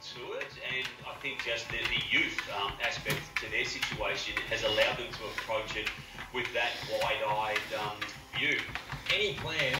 to it, and I think just the, the youth um, aspect to their situation has allowed them to approach it with that wide-eyed um, view. Any plan?